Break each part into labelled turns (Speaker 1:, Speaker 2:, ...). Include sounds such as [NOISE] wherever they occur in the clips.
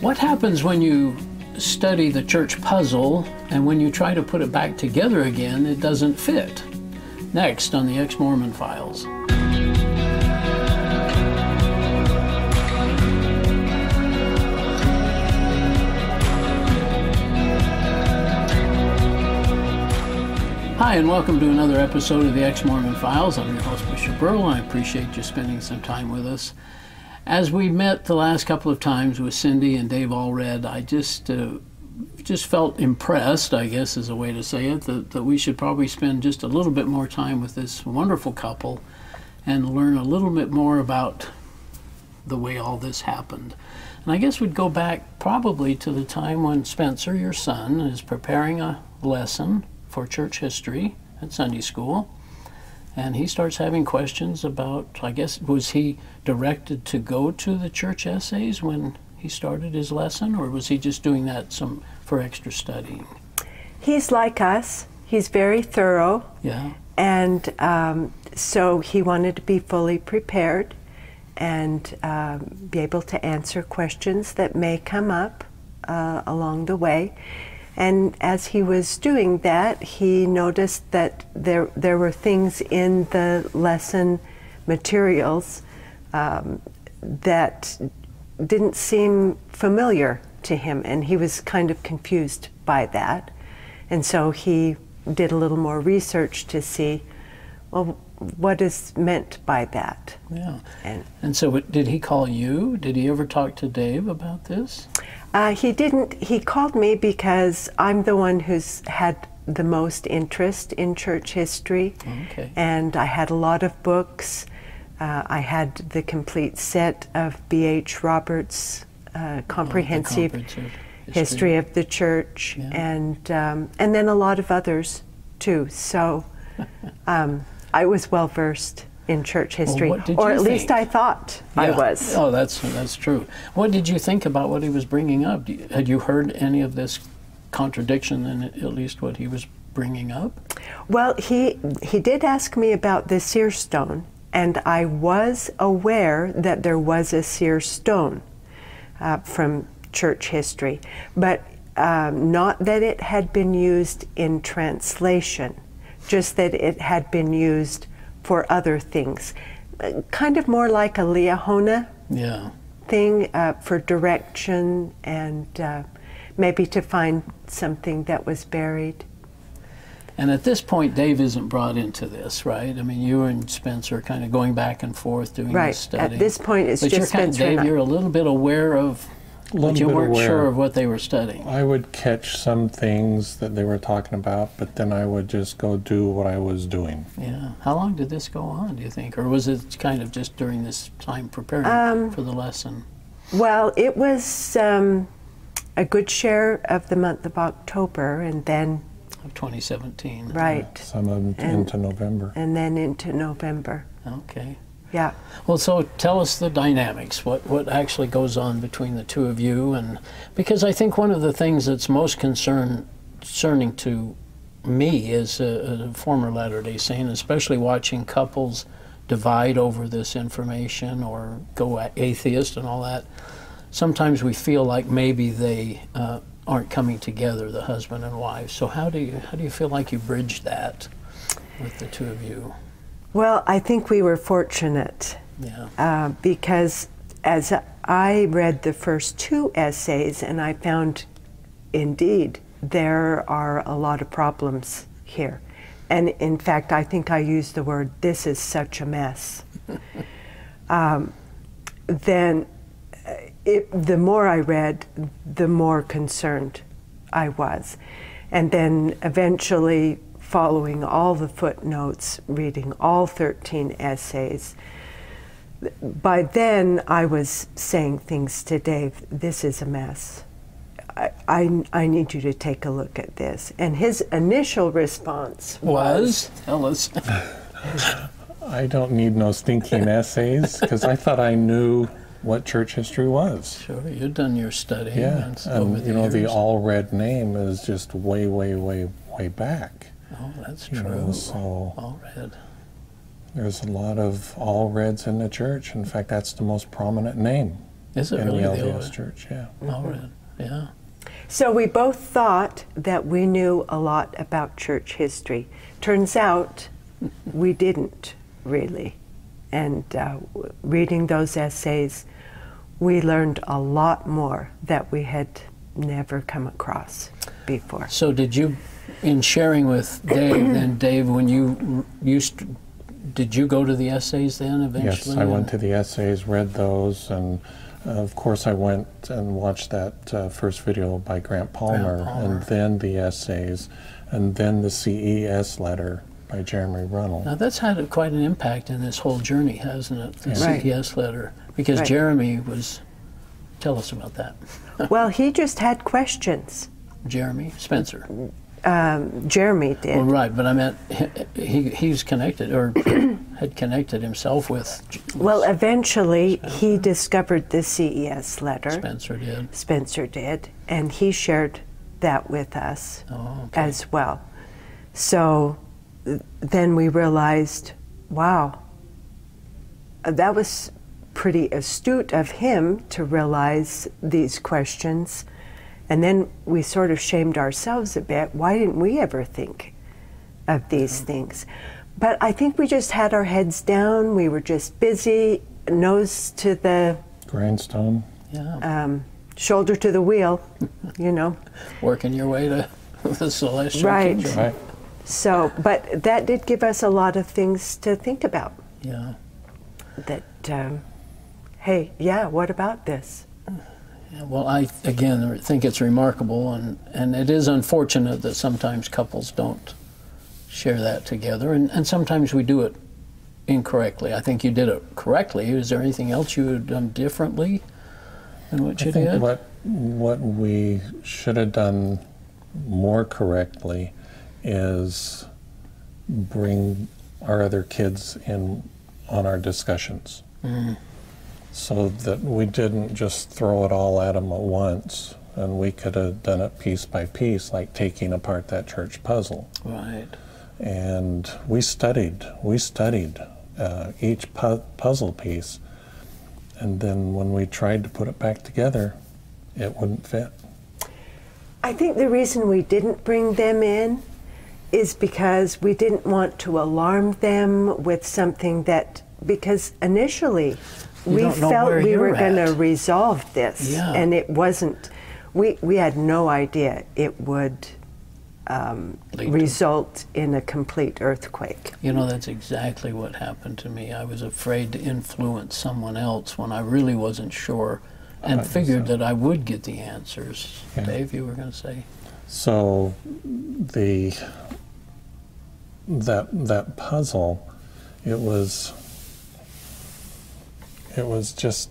Speaker 1: What happens when you study the church puzzle and when you try to put it back together again, it doesn't fit? Next on the Ex Mormon Files. Hi, and welcome to another episode of the Ex Mormon Files. I'm your host, Bishop Earl, I appreciate you spending some time with us. As we met the last couple of times with Cindy and Dave Allred, I just uh, just felt impressed, I guess is a way to say it, that, that we should probably spend just a little bit more time with this wonderful couple and learn a little bit more about the way all this happened. And I guess we'd go back probably to the time when Spencer, your son, is preparing a lesson for church history at Sunday school. And he starts having questions about, I guess, was he directed to go to the church essays when he started his lesson, or was he just doing that some for extra studying?
Speaker 2: He's like us. He's very thorough.
Speaker 1: Yeah.
Speaker 2: And um, so he wanted to be fully prepared and um, be able to answer questions that may come up uh, along the way. And as he was doing that, he noticed that there, there were things in the lesson materials um, that didn't seem familiar to him, and he was kind of confused by that. And so he did a little more research to see, well, what is meant by that?
Speaker 1: Yeah. And, and so, did he call you? Did he ever talk to Dave about this?
Speaker 2: Uh, he didn't. He called me because I'm the one who's had the most interest in church history.
Speaker 1: Okay.
Speaker 2: And I had a lot of books. Uh, I had the complete set of B.H. Roberts' uh, comprehensive, oh, comprehensive history. history. of the church, yeah. and um, and then a lot of others too. So [LAUGHS] um, I was well versed in church history,
Speaker 1: well,
Speaker 2: or
Speaker 1: at
Speaker 2: think? least I thought
Speaker 1: yeah.
Speaker 2: I was.
Speaker 1: Oh, that's that's true. What did you think about what he was bringing up? Had you heard any of this contradiction in at least what he was bringing up?
Speaker 2: Well, he he did ask me about the seer stone, and I was aware that there was a seer stone uh, from church history, but um, not that it had been used in translation, just that it had been used for other things. Kind of more like a Liahona
Speaker 1: yeah.
Speaker 2: thing uh, for direction and uh, maybe to find something that was buried.
Speaker 1: And at this point, Dave isn't brought into this, right? I mean, you and Spencer are kind of going back and forth doing
Speaker 2: right.
Speaker 1: this study.
Speaker 2: At this point, it's
Speaker 1: but
Speaker 2: just
Speaker 1: you're kind
Speaker 2: Spencer.
Speaker 1: Of, Dave, you're a little bit aware of but you weren't
Speaker 3: aware.
Speaker 1: sure of what they were studying.
Speaker 3: I would catch some things that they were talking about, but then I would just go do what I was doing.
Speaker 1: Yeah. How long did this go on, do you think? Or was it kind of just during this time preparing
Speaker 2: um,
Speaker 1: for the lesson?
Speaker 2: Well, it was um, a good share of the month of October and then.
Speaker 1: Of 2017.
Speaker 2: Right.
Speaker 3: Yeah, some of them and, into November.
Speaker 2: And then into November.
Speaker 1: Okay.
Speaker 2: Yeah.
Speaker 1: Well, so tell us the dynamics. What what actually goes on between the two of you, and because I think one of the things that's most concern, concerning to me as a, a former Latter Day Saint, especially watching couples divide over this information or go atheist and all that. Sometimes we feel like maybe they uh, aren't coming together, the husband and wife. So how do you how do you feel like you bridge that with the two of you?
Speaker 2: Well, I think we were fortunate
Speaker 1: yeah.
Speaker 2: uh, because as I read the first two essays, and I found indeed there are a lot of problems here. And in fact, I think I used the word, this is such a mess. [LAUGHS] um, then it, the more I read, the more concerned I was. And then eventually, following all the footnotes, reading all 13 essays. By then, I was saying things to Dave this is a mess. I, I, I, need you to take a look at this. And his initial response was,
Speaker 1: was Tell us. [LAUGHS]
Speaker 3: I don't need no stinking essays because I thought I knew what church history was.
Speaker 1: Sure, you've done your study.
Speaker 3: Yeah,
Speaker 1: and,
Speaker 3: and you know, the Allred name is just way, way, way, way back.
Speaker 1: Oh, that's
Speaker 3: You
Speaker 1: true.
Speaker 3: know, so
Speaker 1: All red.
Speaker 3: there's a lot of Allreds in the church. In fact, that's the most prominent name.
Speaker 1: Is it
Speaker 3: in
Speaker 1: really
Speaker 3: the
Speaker 1: the
Speaker 3: LDS
Speaker 1: old?
Speaker 3: church. Yeah.
Speaker 1: Oh, really? Yeah.
Speaker 2: So we both thought that we knew a lot about church history. Turns out we didn't really. And uh, reading those essays, we learned a lot more that we had never come across before.
Speaker 1: So did you, in sharing with Dave, [CLEARS THROAT] then Dave, when you r- used, did you go to the essays then eventually?
Speaker 3: Yes, I went to the essays, read those, and uh, of course I went and watched that uh, first video by Grant Palmer,
Speaker 1: Palmer.
Speaker 3: and then the essays, and then the CES letter by Jeremy Runnells.
Speaker 1: Now that's had a, quite an impact in this whole journey, hasn't it? The
Speaker 2: Right.
Speaker 1: CES letter, because
Speaker 2: Right.
Speaker 1: Jeremy was. Tell us about that. [LAUGHS]
Speaker 2: well, he just had questions.
Speaker 1: Jeremy Spencer.
Speaker 2: Um, Jeremy did.
Speaker 1: Well, right, but I meant he, he he's connected or [CLEARS THROAT] had connected himself with
Speaker 2: Well, eventually he discovered the CES letter.
Speaker 1: Spencer did.
Speaker 2: Spencer did, and he shared that with us
Speaker 1: Oh, okay.
Speaker 2: as well. So then we realized, wow, uh, that was pretty astute of him to realize these questions. And then we sort of shamed ourselves a bit. Why didn't we ever think of these things? But I think we just had our heads down. We were just busy, nose to the
Speaker 3: Grindstone.
Speaker 1: Yeah,
Speaker 2: um, shoulder to the wheel, [LAUGHS] you know.
Speaker 1: working your way to [LAUGHS] the celestial
Speaker 2: Right.
Speaker 1: kingdom.
Speaker 3: Right.
Speaker 2: So, but that did give us a lot of things to think about.
Speaker 1: Yeah.
Speaker 2: That, um, hey, yeah, what about this?
Speaker 1: Well, I again think it's remarkable, and, and it is unfortunate that sometimes couples don't share that together, and, and sometimes we do it incorrectly. I think you did it correctly. Is there anything else you had done differently than what you
Speaker 3: I think
Speaker 1: did?
Speaker 3: what what we should have done more correctly is bring our other kids in on our discussions, mm-hmm. So that we didn't just throw it all at them at once, and we could have done it piece by piece, like taking apart that church puzzle.
Speaker 1: Right.
Speaker 3: And we studied, we studied uh, each pu- puzzle piece, and then when we tried to put it back together, it wouldn't fit.
Speaker 2: I think the reason we didn't bring them in is because we didn't want to alarm them with something that, because initially
Speaker 1: You
Speaker 2: we felt we were going to resolve this,
Speaker 1: Yeah.
Speaker 2: and it wasn't. We, we had no idea it would um,
Speaker 1: Lead to-
Speaker 2: result in a complete earthquake.
Speaker 1: You know, that's exactly what happened to me. I was afraid to influence someone else when I really wasn't sure and
Speaker 3: Right,
Speaker 1: figured
Speaker 3: so-
Speaker 1: that I would get the answers.
Speaker 3: Yeah.
Speaker 1: Dave, you were going to say?
Speaker 3: So the that that puzzle, it was it was just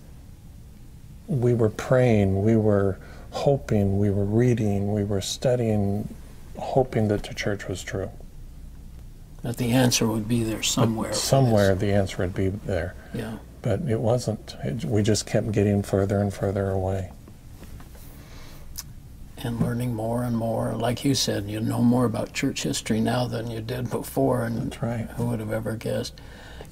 Speaker 3: we were praying, we were hoping, we were reading, we were studying, hoping that the church was true.
Speaker 1: That the answer would be there somewhere. this.
Speaker 3: Somewhere the answer would be there,
Speaker 1: Yeah.
Speaker 3: but it wasn't. It, we just kept getting further and further away.
Speaker 1: and learning more and more. Like you said, you know more about church history now than you did before, and
Speaker 3: That's right.
Speaker 1: who would have ever guessed?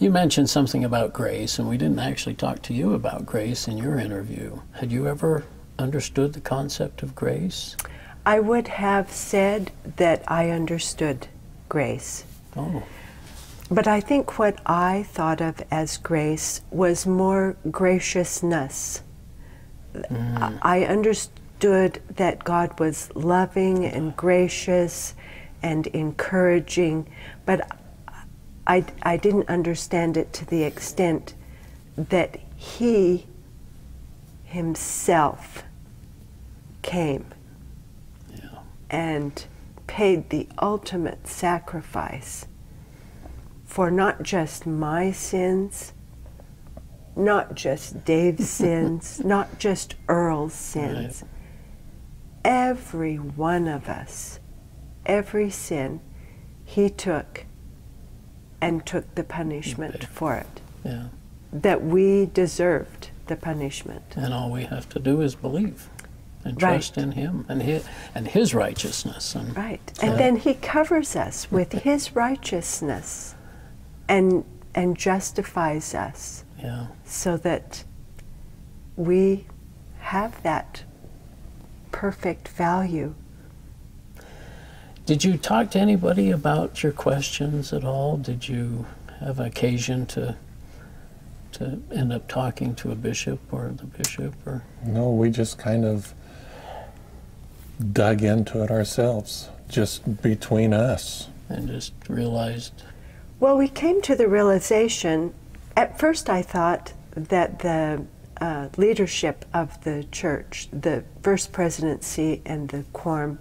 Speaker 1: You mentioned something about grace, and we didn't actually talk to you about grace in your interview. Had you ever understood the concept of grace?
Speaker 2: I would have said that I understood grace.
Speaker 1: Oh,
Speaker 2: But I think what I thought of as grace was more graciousness. I I understood that God was loving and gracious and encouraging, but I, I didn't understand it to the extent that He Himself came
Speaker 1: yeah.
Speaker 2: and paid the ultimate sacrifice for not just my sins, not just Dave's [LAUGHS] sins, not just Earl's sins. Every one of us, every sin, he took and took the punishment for it.
Speaker 1: Yeah.
Speaker 2: That we deserved the punishment.
Speaker 1: And all we have to do is believe and
Speaker 2: Right.
Speaker 1: trust in Him and His, and His righteousness. And
Speaker 2: Right. And then he covers us with [LAUGHS] his righteousness and and justifies us
Speaker 1: yeah,
Speaker 2: so that we have that perfect value.
Speaker 1: Did you talk to anybody about your questions at all? Did you have occasion to to end up talking to a bishop or the bishop or
Speaker 3: No, we just kind of dug into it ourselves, just between us.
Speaker 1: and just realized
Speaker 2: Well, we came to the realization. At first, I thought that the uh, leadership of the church, the first presidency and the quorum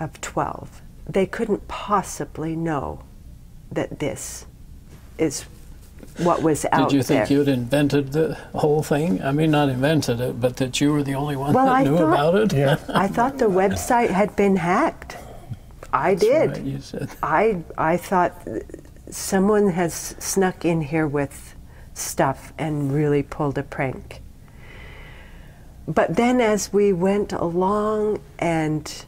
Speaker 2: of 12, they couldn't possibly know that this is what was out there.
Speaker 1: Did you think
Speaker 2: there.
Speaker 1: you'd invented the whole thing? I mean, not invented it, but that you were the only one
Speaker 2: Well,
Speaker 1: that
Speaker 2: I
Speaker 1: knew
Speaker 2: thought-
Speaker 1: about it?
Speaker 3: Yeah. [LAUGHS]
Speaker 2: I thought the website had been hacked. I
Speaker 1: That's
Speaker 2: did.
Speaker 1: right, you said.
Speaker 2: I I thought someone has snuck in here with stuff and really pulled a prank. But then as we went along and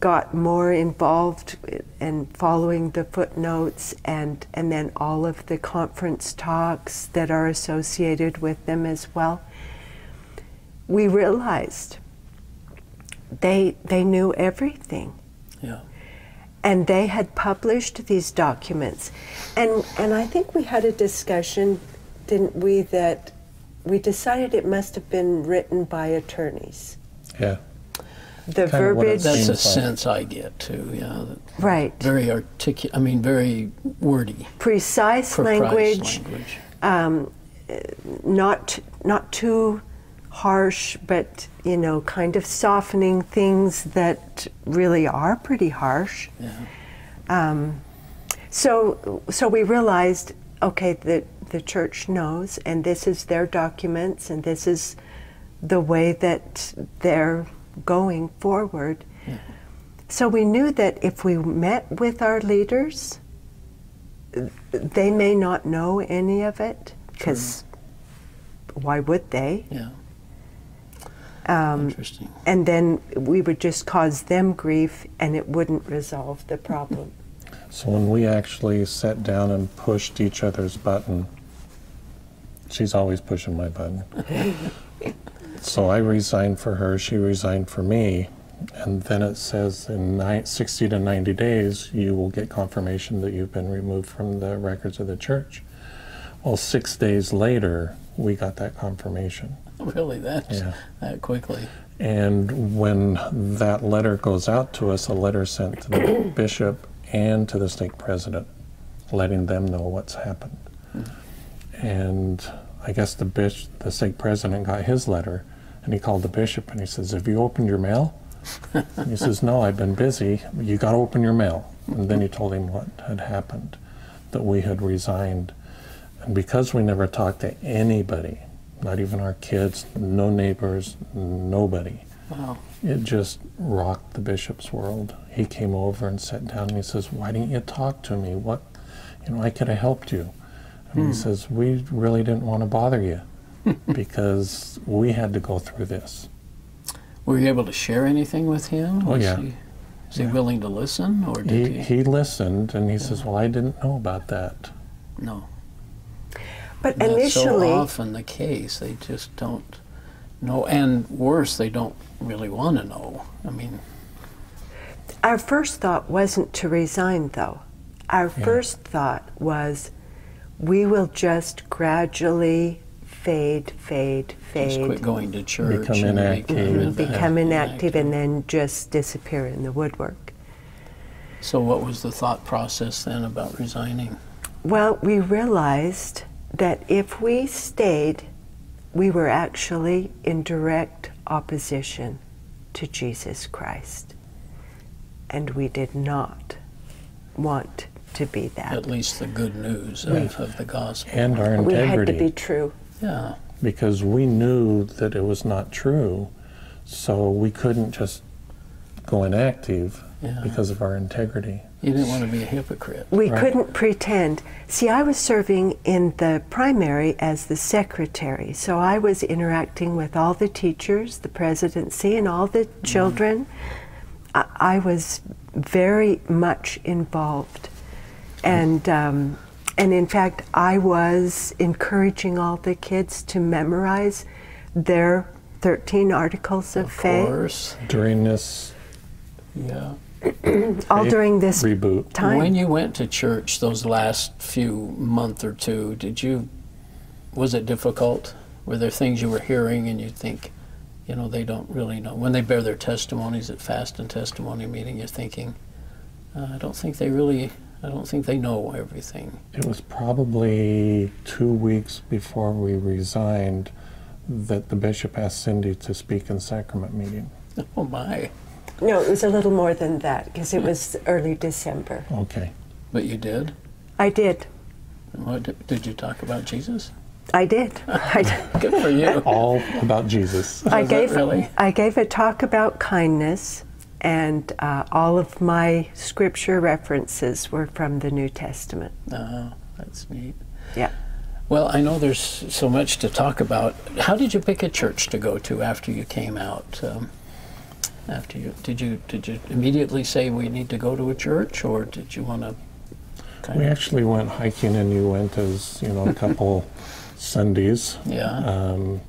Speaker 2: got more involved and following the footnotes and and then all of the conference talks that are associated with them as well we realized they they knew everything
Speaker 1: Yeah.
Speaker 2: and they had published these documents and and I think we had a discussion didn't we that we decided it must have been written by attorneys
Speaker 3: Yeah.
Speaker 2: The
Speaker 3: Kind of what it
Speaker 2: verbiage
Speaker 1: That's a
Speaker 3: like-
Speaker 1: sense I get too, yeah.
Speaker 2: right
Speaker 1: Very articulate, I mean, very wordy.
Speaker 2: precise
Speaker 1: precise
Speaker 2: language
Speaker 1: language.
Speaker 2: um, uh, not not too harsh, but you know, kind of softening things that really are pretty harsh.
Speaker 1: Yeah.
Speaker 2: Um, so so we realized, okay, that the church knows, and this is their documents, and this is the way that they're going forward.
Speaker 1: Yeah.
Speaker 2: So we knew that if we met with our leaders, they may not know any of it because why would they?
Speaker 1: Yeah.
Speaker 2: Um,
Speaker 1: Interesting.
Speaker 2: and then we would just cause them grief and it wouldn't resolve the problem. [LAUGHS]
Speaker 3: So when we actually sat down and pushed each other's button, she's always pushing my button. [LAUGHS] so I resigned for her, she resigned for me, and then it says in ni- 60 to 90 days you will get confirmation that you've been removed from the records of the church. Well, six days later, we got that confirmation. [LAUGHS]
Speaker 1: Really, that's
Speaker 3: Yeah.
Speaker 1: that quickly.
Speaker 3: And when that letter goes out to us, a letter sent to the [COUGHS] bishop and to the stake president, letting them know what's happened. Hmm. And I guess the bish, the stake president got his letter, and he called the bishop and he says, "Have you opened your mail?" and he says, "No, I've been busy. You got to open your mail." And then he told him what had happened, that we had resigned, and because we never talked to anybody, not even our kids, no neighbors, nobody.
Speaker 1: Wow.
Speaker 3: It just rocked the bishop's world. He came over and sat down and he says, Why didn't you talk to me? What, you know, I could have helped you. And he hmm. says, We really didn't want to bother you [LAUGHS] because we had to go through this.
Speaker 1: Were you able to share anything with him?
Speaker 3: Oh,
Speaker 1: Was
Speaker 3: yeah.
Speaker 1: He, is he willing to listen, or did
Speaker 3: He,
Speaker 1: he?
Speaker 3: he listened and he says, Well, I didn't know about that.
Speaker 1: No.
Speaker 2: But
Speaker 1: That's
Speaker 2: initially,
Speaker 1: so often the case. They just don't know, and worse, they don't really want to know. I mean,
Speaker 2: our first thought wasn't to resign, though. Our first thought was we will just gradually fade, fade,
Speaker 1: just quit
Speaker 2: fade,
Speaker 1: going to church,
Speaker 3: Become
Speaker 1: and
Speaker 3: inactive.
Speaker 1: become
Speaker 3: Mhm.
Speaker 2: become inactive, and then just disappear in the woodwork.
Speaker 1: So, what was the thought process then about resigning?
Speaker 2: Well, we realized that if we stayed, we were actually in direct opposition to Jesus Christ. And we did not want to be that.
Speaker 1: At least the good news of, of the gospel.
Speaker 3: And our integrity.
Speaker 2: We had to be true.
Speaker 1: Yeah.
Speaker 3: because we knew that it was not true, so we couldn't just go inactive
Speaker 1: Yeah.
Speaker 3: because of our integrity.
Speaker 1: You didn't want to be a hypocrite.
Speaker 2: We
Speaker 3: Right.
Speaker 2: couldn't pretend. See, I was serving in the primary as the secretary, so I was interacting with all the teachers, the presidency, and all the children. I, I was very much involved. And um, and in fact, I was encouraging all the kids to memorize their 13 articles of,
Speaker 1: Of
Speaker 2: faith
Speaker 1: course.
Speaker 3: During this
Speaker 1: Yeah. [CLEARS THROAT]
Speaker 2: all during this
Speaker 3: reboot,
Speaker 2: time.
Speaker 1: When you went to church those last few month or two, did you was it difficult? Were there things you were hearing and you think, you know, they don't really know when they bear their testimonies at fast and testimony meeting? You're thinking, uh, I don't think they really, I don't think they know everything.
Speaker 3: it was probably two weeks before we resigned that the bishop asked Cindy to speak in sacrament meeting.
Speaker 1: Oh my!
Speaker 2: no, it was a little more than that because it was early December.
Speaker 3: Okay.
Speaker 1: But you did.
Speaker 2: I did.
Speaker 1: What did, did you talk about Jesus?
Speaker 2: I did. I, [LAUGHS]
Speaker 1: Good for you.
Speaker 3: All about Jesus.
Speaker 2: I gave
Speaker 1: really?
Speaker 2: I gave a talk about kindness, and uh, all of my scripture references were from the New Testament.
Speaker 1: Oh, that's neat.
Speaker 2: Yeah.
Speaker 1: Well, I know there's so much to talk about. How did you pick a church to go to after you came out? Um, after you did you did you immediately say we need to go to a church, or did you want to? Kind
Speaker 3: We
Speaker 1: of,
Speaker 3: actually went hiking and you went as, you know, a couple [LAUGHS] Sundays.
Speaker 1: yeah.
Speaker 3: Um,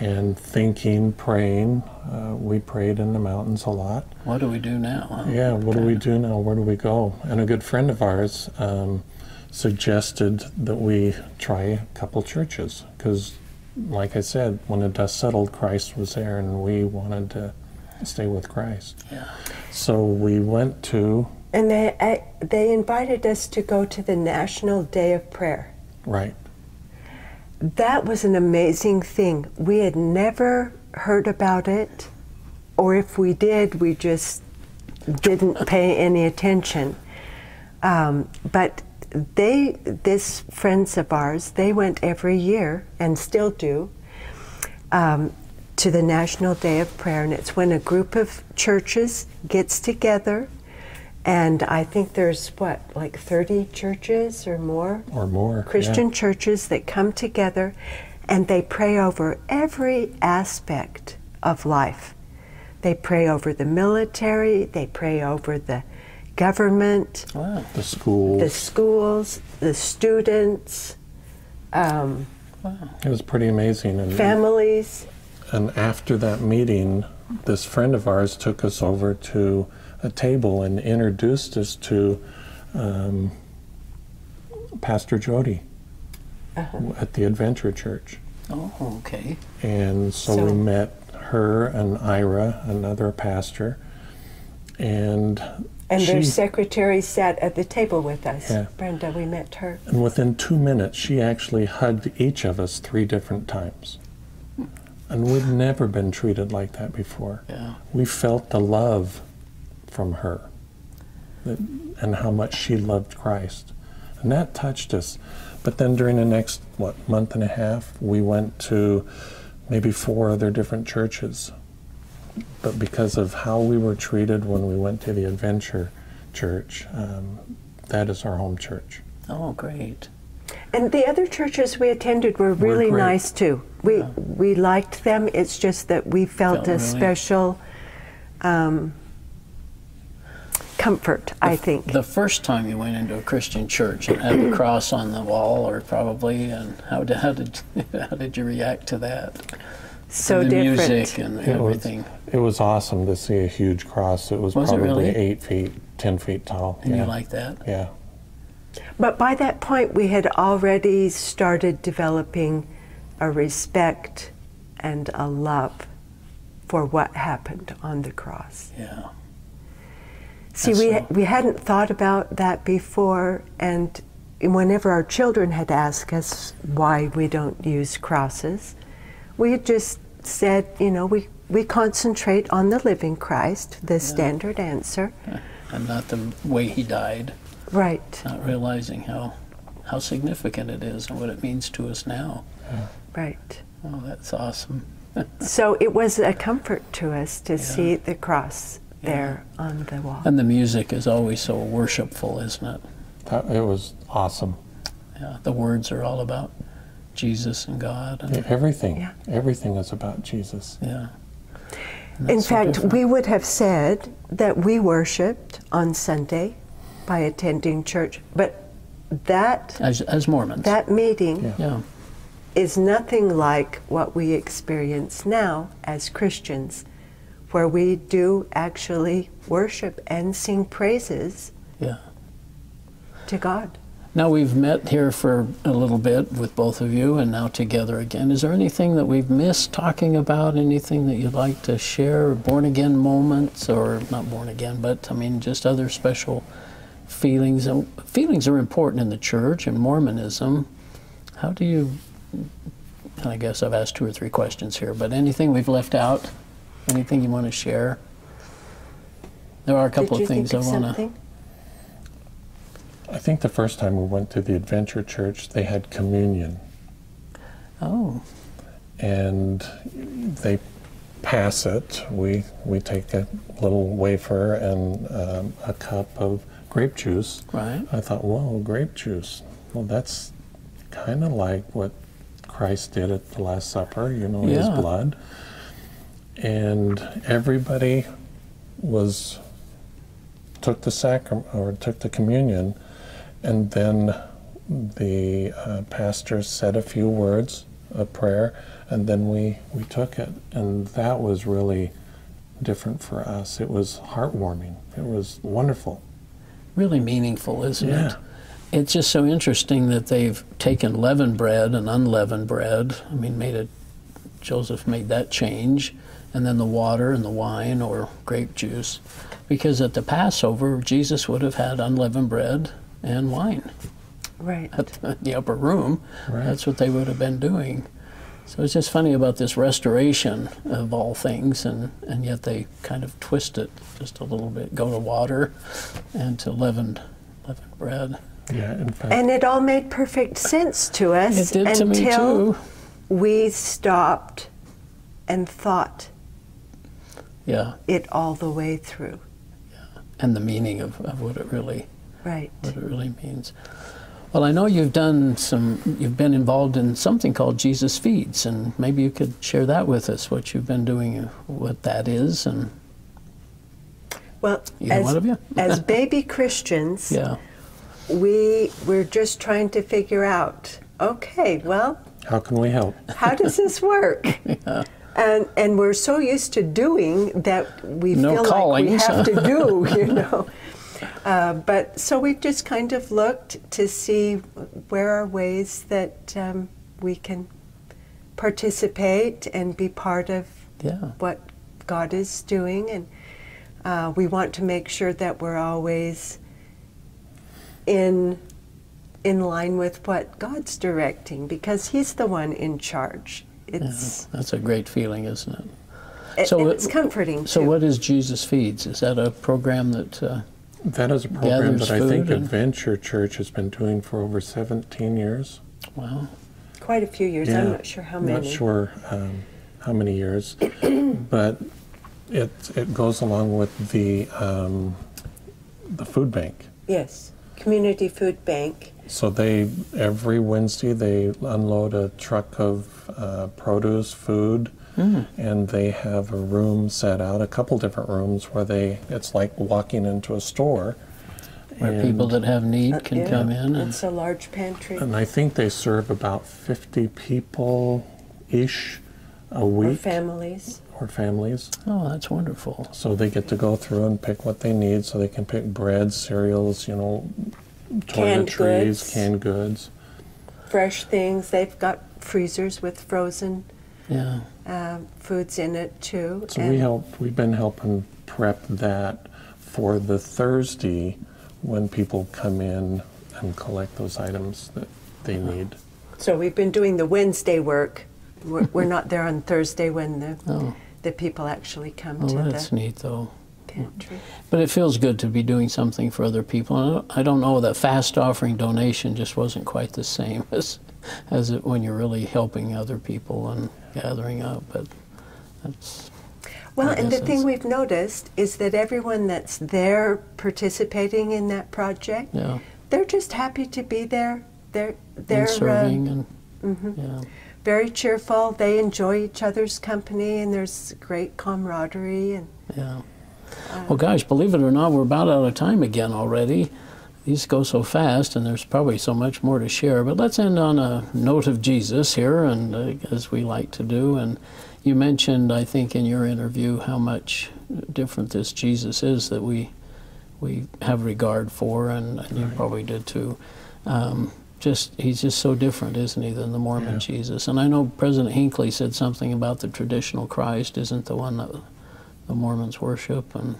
Speaker 3: and thinking, praying. Uh, we prayed in the mountains a lot.
Speaker 1: what do we do now? huh?
Speaker 3: Yeah, what do we do now? Where do we go? And a good friend of ours um, suggested that we try a couple churches because, like I said, when the dust settled, Christ was there, and we wanted to stay with Christ.
Speaker 1: Yeah.
Speaker 3: So we went to
Speaker 2: And they I, they invited us to go to the National Day of Prayer.
Speaker 3: right.
Speaker 2: That was an amazing thing. We had never heard about it, or if we did, we just didn't pay any attention. Um, but they, this friends of ours, they went every year and still do um, to the National Day of Prayer, and it's when a group of churches gets together. And I think there's what, like 30 churches or more?
Speaker 3: Or more. yeah.
Speaker 2: Christian churches that come together and they pray over every aspect of life. They pray over the military, they pray over the government,
Speaker 1: Wow.
Speaker 3: The schools.
Speaker 2: the schools, the students, um,
Speaker 3: It was pretty amazing. And,
Speaker 2: families.
Speaker 3: and after that meeting, this friend of ours took us over to a table and introduced us to um, Pastor Jody at the Adventure Church.
Speaker 1: Oh, okay.
Speaker 3: And so,
Speaker 2: So-
Speaker 3: we met her and Ira, another pastor, and
Speaker 2: And their secretary sat at the table with us.
Speaker 3: Yeah.
Speaker 2: Brenda, we met her.
Speaker 3: And within two minutes, she actually hugged each of us three different times. And we'd never been treated like that before.
Speaker 1: Yeah.
Speaker 3: We felt the love from her that, and how much she loved Christ. And that touched us. But then during the next, what, month and a half, we went to maybe four other different churches. But because of how we were treated when we went to the Adventure Church, um, that is our home church.
Speaker 1: Oh, great.
Speaker 2: And the other churches we attended were really
Speaker 3: great.
Speaker 2: nice too. We we liked them. It's just that we felt,
Speaker 1: Felt
Speaker 2: a
Speaker 1: really-
Speaker 2: special um, comfort. I think.
Speaker 1: The first time you went into a Christian church and had the [CLEARS THROAT] cross on the wall, or probably, and how did how did [LAUGHS] how did you react to that?
Speaker 2: so
Speaker 1: the
Speaker 2: different.
Speaker 1: music and
Speaker 3: It was-
Speaker 1: everything.
Speaker 3: It was awesome to see a huge cross. It was,
Speaker 1: Was it
Speaker 3: probably
Speaker 1: really?
Speaker 3: eight feet, ten feet tall.
Speaker 1: And
Speaker 3: yeah.
Speaker 1: you like that?
Speaker 3: yeah.
Speaker 2: But by that point, we had already started developing a respect and a love for what happened on the cross.
Speaker 1: Yeah.
Speaker 2: See,
Speaker 1: That's
Speaker 2: we,
Speaker 1: so-
Speaker 2: we hadn't thought about that before, and whenever our children had asked us why we don't use crosses, we had just said, you know, we, we concentrate on the living Christ, the standard answer. [LAUGHS]
Speaker 1: And not the way he died,
Speaker 2: Right,
Speaker 1: not realizing how how significant it is and what it means to us now.
Speaker 2: right.
Speaker 1: Oh, that's awesome. [LAUGHS]
Speaker 2: So it was a comfort to us to see the cross there on the wall.
Speaker 1: And the music is always so worshipful, isn't it?
Speaker 3: That, it was awesome.
Speaker 1: Yeah. The words are all about Jesus and God. And,
Speaker 3: Everything.
Speaker 2: Yeah.
Speaker 3: Everything is about Jesus.
Speaker 1: yeah.
Speaker 2: In
Speaker 1: so
Speaker 2: fact,
Speaker 1: different.
Speaker 2: we would have said that we worshiped on Sunday by attending church, but that
Speaker 1: as, as Mormons.
Speaker 2: that meeting
Speaker 3: Yeah.
Speaker 1: yeah.
Speaker 2: is nothing like what we experience now as Christians, where we do actually worship and sing praises
Speaker 1: Yeah.
Speaker 2: to God.
Speaker 1: Now we've met here for a little bit with both of you and now together again. Is there anything that we've missed talking about? Anything that you'd like to share? Born again moments or not born again, but I mean just other special feelings. And feelings are important in the church and Mormonism. How do you and I guess I've asked two or three questions here, but anything we've left out? Anything you want to share? There are a couple of things I want to
Speaker 2: something?
Speaker 3: I think the first time we went to the Adventure Church, they had communion.
Speaker 1: Oh,
Speaker 3: and they pass it. We we take a little wafer and um, a cup of grape juice.
Speaker 1: right.
Speaker 3: I thought, whoa, grape juice. Well, that's kind of like what Christ did at the Last Supper. You know, His
Speaker 1: Yeah.
Speaker 3: blood. And everybody was took the sacrament or took the communion, and then the uh, pastor said a few words of prayer, and then we we took it, and that was really different for us. It was heartwarming. It was wonderful.
Speaker 1: really meaningful, isn't it?
Speaker 3: Yeah.
Speaker 1: It's just so interesting that they've taken leavened bread and unleavened bread. I mean, made it. Joseph made that change, and then the water and the wine or grape juice, because at the Passover Jesus would have had unleavened bread and wine
Speaker 2: Right.
Speaker 1: at the upper room.
Speaker 3: Right.
Speaker 1: That's what they would have been doing. So it's just funny about this restoration of all things, and, and yet they kind of twist it just a little bit, go to water and to leavened, leavened bread.
Speaker 3: Yeah, in fact.
Speaker 2: And it all made perfect sense to us
Speaker 1: It did to me
Speaker 2: until
Speaker 1: too.
Speaker 2: we stopped and thought
Speaker 1: Yeah,
Speaker 2: it all the way through. Yeah.
Speaker 1: and the meaning of, of what it really
Speaker 2: Right.
Speaker 1: what it really means. Well, I know you've done some. You've been involved in something called Jesus Feeds, and maybe you could share that with us. What you've been doing, what that is, and
Speaker 2: Well,
Speaker 1: Either
Speaker 2: as,
Speaker 1: one of you? [LAUGHS]
Speaker 2: as baby Christians,
Speaker 1: yeah,
Speaker 2: we we're just trying to figure out. Okay, well,
Speaker 3: How can we help?
Speaker 2: how does this work? [LAUGHS] And and we're so used to doing that we
Speaker 1: No
Speaker 2: feel like we have to [LAUGHS] do, you know. Uh, but so we've just kind of looked to see where are ways that um, we can participate and be part of
Speaker 1: yeah,
Speaker 2: what God is doing, and uh, we want to make sure that we're always in in line with what God's directing, because He's the one in charge. It's
Speaker 1: that's a great feeling, isn't it?
Speaker 2: it-
Speaker 1: So
Speaker 2: and
Speaker 1: it-
Speaker 2: it's comforting.
Speaker 1: So,
Speaker 2: too.
Speaker 1: what is Jesus Feeds? Is that a program that? Uh,
Speaker 3: That is a program that I think Adventure Church has been doing for over 17 years.
Speaker 1: wow,
Speaker 2: Quite a few years. I'm not sure how many.
Speaker 3: Not sure um, how many years, [CLEARS THROAT] but it it goes along with the um, the food bank.
Speaker 2: Yes, Community Food Bank.
Speaker 3: So they every Wednesday they unload a truck of uh, produce, food, and they have a room set out, a couple different rooms where they it's like walking into a store.
Speaker 1: where
Speaker 3: And-
Speaker 1: people that have need
Speaker 2: Uh,
Speaker 1: can
Speaker 2: yeah,
Speaker 1: come in and
Speaker 2: It's a large pantry.
Speaker 3: And I think they serve about 50 people ish a week.
Speaker 2: or
Speaker 3: week
Speaker 2: families.
Speaker 3: or families.
Speaker 1: oh, that's wonderful.
Speaker 3: So they get to go through and pick what they need. So they can pick bread, cereals, you know,
Speaker 2: Canned
Speaker 3: toiletries,
Speaker 2: goods.
Speaker 3: canned goods.
Speaker 2: Fresh things. They've got freezers with frozen
Speaker 1: Yeah,
Speaker 2: um, foods in it too.
Speaker 3: So we help. We've been helping prep that for the Thursday when people come in and collect those items that they need.
Speaker 2: So we've been doing the Wednesday work. We're, we're not there on Thursday when the [LAUGHS]
Speaker 1: oh,
Speaker 2: the people actually come
Speaker 1: well,
Speaker 2: to
Speaker 1: that's
Speaker 2: the
Speaker 1: neat though.
Speaker 2: pantry.
Speaker 1: But it feels good to be doing something for other people. And I don't- I don't know that fast offering donation just wasn't quite the same [LAUGHS] as as it when you're really helping other people and gathering up. But that's
Speaker 2: Well, and the thing we've noticed is that everyone that's there participating in that project,
Speaker 1: yeah,
Speaker 2: they're just happy to be there. They're they're
Speaker 1: and serving
Speaker 2: uh,
Speaker 1: and
Speaker 2: mhm,
Speaker 1: yeah.
Speaker 2: very cheerful. They enjoy each other's company, and there's great camaraderie. And
Speaker 1: Yeah. Well, gosh, believe it or not, we're about out of time again already. These go so fast, and there's probably so much more to share. But let's end on a note of Jesus here, and uh, as we like to do. And you mentioned, I think, in your interview, how much different this Jesus is that we we have regard for, and, and you probably did too. Um, just he's just so different, isn't he, than the Mormon
Speaker 3: Yeah.
Speaker 1: Jesus? And I know President Hinckley said something about the traditional Christ isn't the one that the Mormons worship. And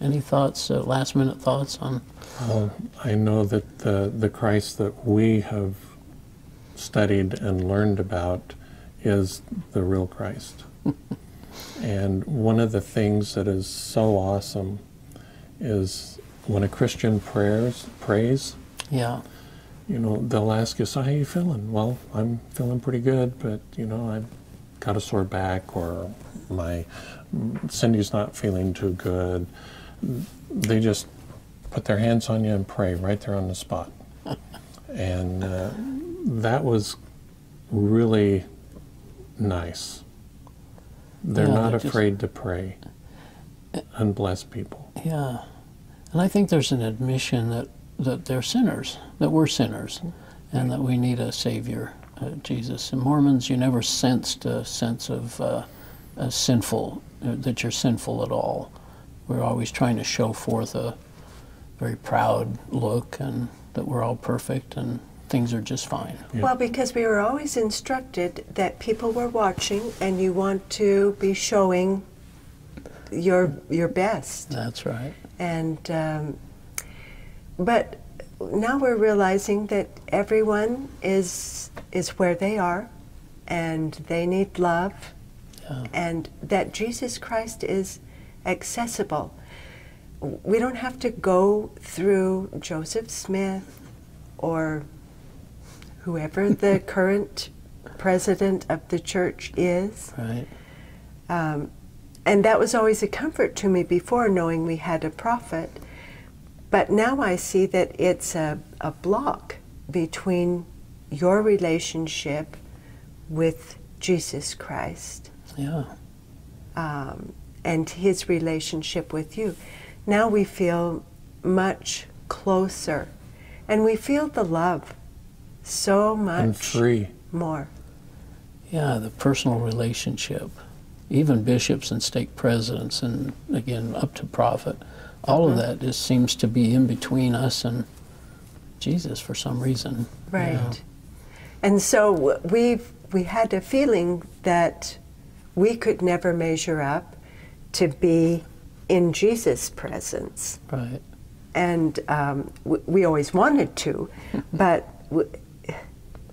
Speaker 1: any thoughts, uh, last minute thoughts on?
Speaker 3: Well, I know that the, the Christ that we have studied and learned about is the real Christ. [LAUGHS] and one of the things that is so awesome is when a Christian prayers prays,
Speaker 1: Yeah,
Speaker 3: you know, they'll ask you, "So how you feeling?" Well, I'm feeling pretty good, but you know, I've got a sore back, or my Cindy's not feeling too good. They just put their hands on you and pray right there on the spot, [LAUGHS] and uh, that was really nice. They're
Speaker 1: Yeah,
Speaker 3: not
Speaker 1: they're just-
Speaker 3: afraid to pray and bless people.
Speaker 1: yeah. And I think there's an admission that, that they're sinners, that we're sinners, and that we need a Savior, uh, Jesus. In Mormons, you never sensed a sense of uh, a sinful, uh, that you're sinful at all. We're always trying to show forth a very proud look and that we're all perfect and things are just fine.
Speaker 3: Yeah.
Speaker 2: Well, because we were always instructed that people were watching and you want to be showing your your best.
Speaker 1: That's right.
Speaker 2: And um, but now we're realizing that everyone is is where they are, and they need love,
Speaker 1: Yeah.
Speaker 2: and that Jesus Christ is accessible. We don't have to go through Joseph Smith or whoever the [LAUGHS] current president of the church is.
Speaker 1: Right.
Speaker 2: Um, and that was always a comfort to me before knowing we had a prophet. But now I see that it's a, a block between your relationship with Jesus Christ
Speaker 1: Yeah.
Speaker 2: um, and his relationship with you. Now we feel much closer and we feel the love so much
Speaker 3: And free.
Speaker 2: more.
Speaker 1: Yeah, the personal relationship. Even bishops and stake presidents, and again, up to prophet, all of uh-huh. that just seems to be in between us and Jesus for some reason. you
Speaker 2: Right.
Speaker 1: know.
Speaker 2: And so we've we had a feeling that we could never measure up to be in Jesus' presence,
Speaker 1: Right.
Speaker 2: and um, w- we always wanted to, [LAUGHS] but w-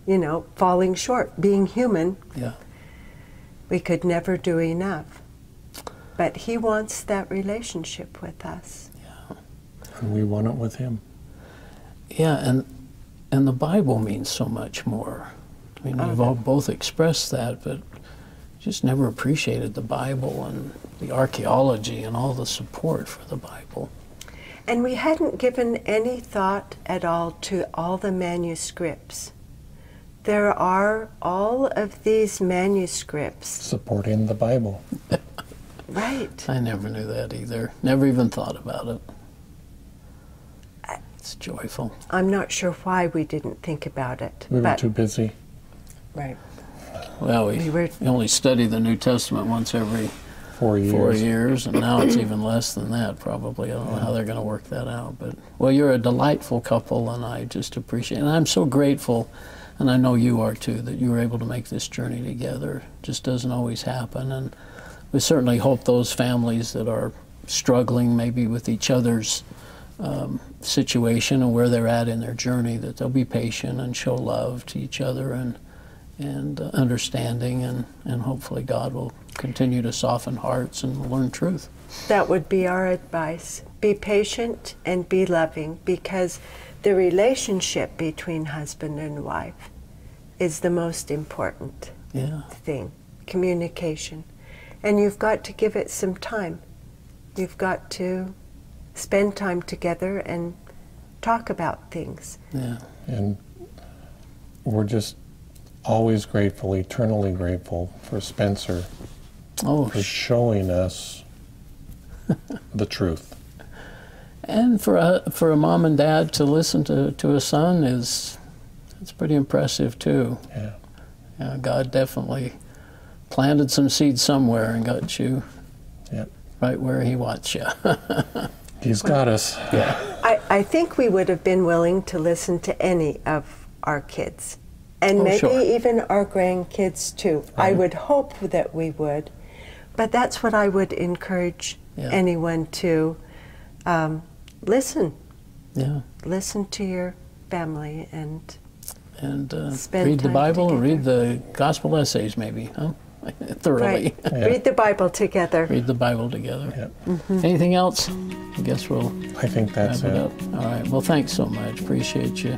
Speaker 2: you know, falling short, being human,
Speaker 1: Yeah.
Speaker 2: we could never do enough. But He wants that relationship with us. Yeah.
Speaker 3: And we want it with him.
Speaker 1: Yeah, and and the Bible means so much more. I mean, we've all both expressed that, but just never appreciated the Bible and the archaeology and all the support for the Bible.
Speaker 2: And we hadn't given any thought at all to all the manuscripts. There are all of these manuscripts.
Speaker 3: Supporting the Bible. [LAUGHS]
Speaker 2: Right.
Speaker 1: I never knew that either. Never even thought about it. It's joyful.
Speaker 2: I'm not sure why we didn't think about it.
Speaker 3: We were
Speaker 2: but
Speaker 3: too busy.
Speaker 2: right.
Speaker 1: Well, we,
Speaker 2: We were-
Speaker 1: we only study the New Testament once every
Speaker 3: Four years.
Speaker 1: four years, and now it's even less than that, probably. I don't know how they're going to work that out. But, well, you're a delightful couple, and I just appreciate And I'm so grateful, and I know you are too, that you were able to make this journey together. It just doesn't always happen. And we certainly hope those families that are struggling maybe with each other's um, situation and where they're at in their journey, that they'll be patient and show love to each other and and uh, understanding, and, and hopefully God will continue to soften hearts and learn truth.
Speaker 2: That would be our advice. Be patient and be loving because the relationship between husband and wife is the most important
Speaker 1: Yeah,
Speaker 2: thing communication. And you've got to give it some time. You've got to spend time together and talk about things.
Speaker 1: yeah,
Speaker 3: And we're just always grateful, eternally grateful for Spencer
Speaker 1: oh,
Speaker 3: for
Speaker 1: sh-
Speaker 3: showing us [LAUGHS] the truth.
Speaker 1: And for a for a mom and dad to listen to, to a son is it's pretty impressive too.
Speaker 3: Yeah.
Speaker 1: Yeah, God definitely planted some seeds somewhere and got you
Speaker 3: Yep.
Speaker 1: right where He wants you. [LAUGHS]
Speaker 3: He's got us.
Speaker 1: yeah.
Speaker 2: I, I think we would have been willing to listen to any of our kids, and
Speaker 1: Oh,
Speaker 2: maybe
Speaker 1: sure.
Speaker 2: even our grandkids too. I would hope that we would, but that's what I would encourage
Speaker 1: Yeah.
Speaker 2: anyone to um, listen.
Speaker 1: Yeah.
Speaker 2: Listen to your family and
Speaker 1: And uh,
Speaker 2: Spend
Speaker 1: read the Bible,
Speaker 2: together.
Speaker 1: read the gospel essays, maybe, huh? [LAUGHS] Thoroughly.
Speaker 2: right,
Speaker 3: Yeah. [LAUGHS]
Speaker 2: read the Bible together.
Speaker 1: read the Bible together.
Speaker 3: Yep.
Speaker 1: Anything else? I guess we'll
Speaker 3: I think that's
Speaker 1: wrap it
Speaker 3: it.
Speaker 1: up. All right. Well, thanks so much. Appreciate you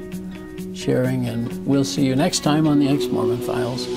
Speaker 1: sharing, and we'll see you next time on the Ex Mormon Files.